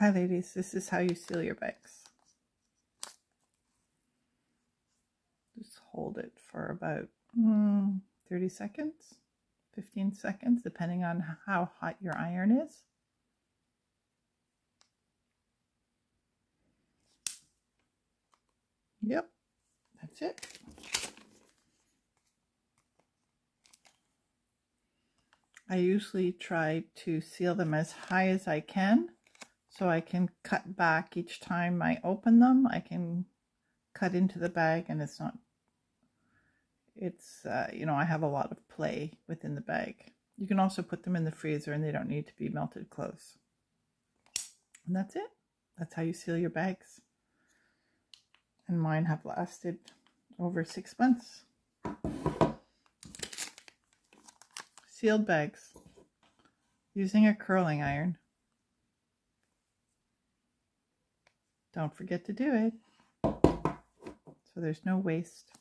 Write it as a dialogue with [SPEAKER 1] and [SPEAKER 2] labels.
[SPEAKER 1] Hi ladies, this is how you seal your bags. Just hold it for about mm, 30 seconds, 15 seconds, depending on how hot your iron is. Yep, that's it. I usually try to seal them as high as I can so I can cut back each time I open them. I can cut into the bag and it's not, it's, uh, you know, I have a lot of play within the bag. You can also put them in the freezer and they don't need to be melted close. And that's it. That's how you seal your bags and mine have lasted over six months. Sealed bags using a curling iron. Don't forget to do it so there's no waste.